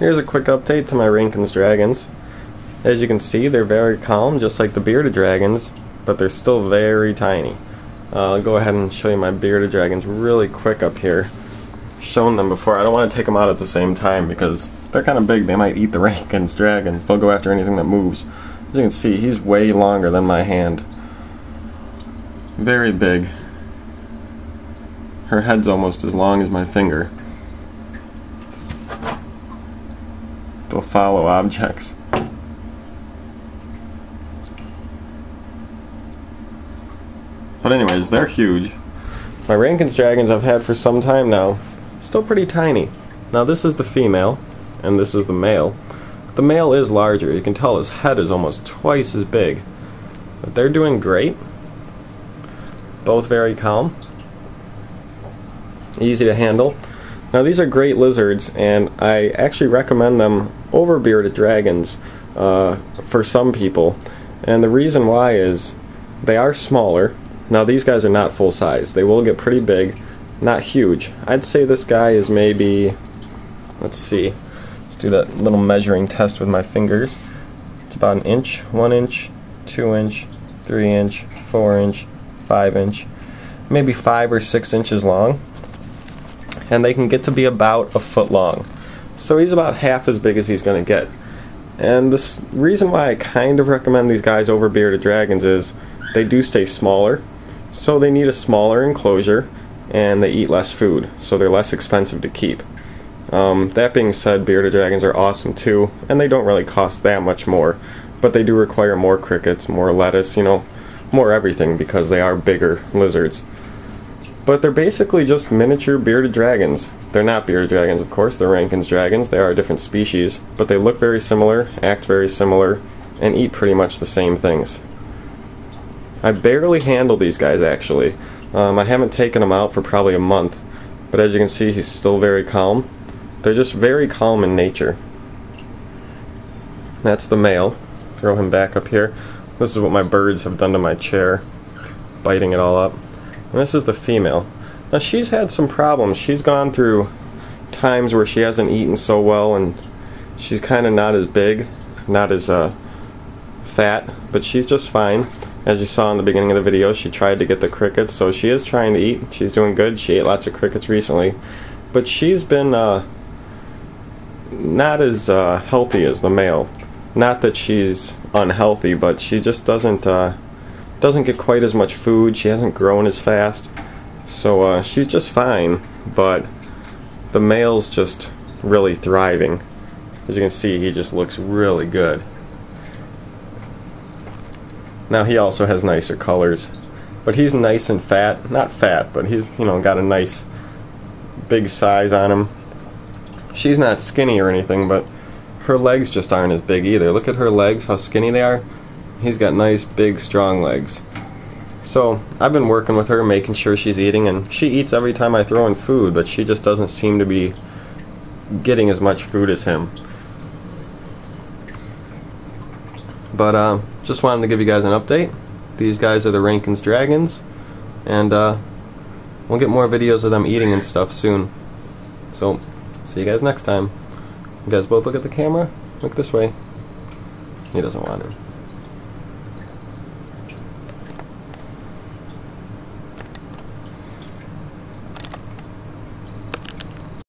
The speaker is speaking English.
Here's a quick update to my Rankins dragons. As you can see, they're very calm, just like the bearded dragons, but they're still very tiny. Uh, I'll go ahead and show you my bearded dragons really quick up here. Shown them before. I don't want to take them out at the same time because they're kind of big. They might eat the Rankins dragons. They'll go after anything that moves. As you can see, he's way longer than my hand. Very big. Her head's almost as long as my finger. They'll follow objects. But anyways, they're huge. My Rankins dragons I've had for some time now, still pretty tiny. Now this is the female, and this is the male. The male is larger. You can tell his head is almost twice as big. But they're doing great. Both very calm. Easy to handle. Now these are great lizards, and I actually recommend them over bearded dragons uh, for some people. And the reason why is they are smaller. Now these guys are not full size. They will get pretty big, not huge. I'd say this guy is maybe, let's see, let's do that little measuring test with my fingers. It's about an inch, one inch, two inch, three inch, four inch, five inch, maybe five or six inches long and they can get to be about a foot long. So he's about half as big as he's going to get. And the reason why I kind of recommend these guys over bearded dragons is they do stay smaller, so they need a smaller enclosure, and they eat less food, so they're less expensive to keep. Um, that being said, bearded dragons are awesome too, and they don't really cost that much more, but they do require more crickets, more lettuce, you know, more everything because they are bigger lizards. But they're basically just miniature bearded dragons. They're not bearded dragons, of course, they're Rankins dragons. They are a different species, but they look very similar, act very similar, and eat pretty much the same things. I barely handle these guys actually. Um, I haven't taken them out for probably a month, but as you can see, he's still very calm. They're just very calm in nature. That's the male. Throw him back up here. This is what my birds have done to my chair, biting it all up. And this is the female. Now she's had some problems. She's gone through times where she hasn't eaten so well and she's kind of not as big, not as uh, fat, but she's just fine. As you saw in the beginning of the video, she tried to get the crickets, so she is trying to eat. She's doing good. She ate lots of crickets recently. But she's been uh, not as uh, healthy as the male. Not that she's unhealthy, but she just doesn't uh, doesn't get quite as much food. She hasn't grown as fast. So uh, she's just fine, but the male's just really thriving. As you can see, he just looks really good. Now he also has nicer colors, but he's nice and fat. Not fat, but he's, you know, got a nice big size on him. She's not skinny or anything, but her legs just aren't as big either. Look at her legs, how skinny they are. He's got nice, big, strong legs. So I've been working with her, making sure she's eating, and she eats every time I throw in food, but she just doesn't seem to be getting as much food as him. But uh, just wanted to give you guys an update. These guys are the Rankins Dragons, and uh, we'll get more videos of them eating and stuff soon. So, see you guys next time. You guys both look at the camera. Look this way. He doesn't want to.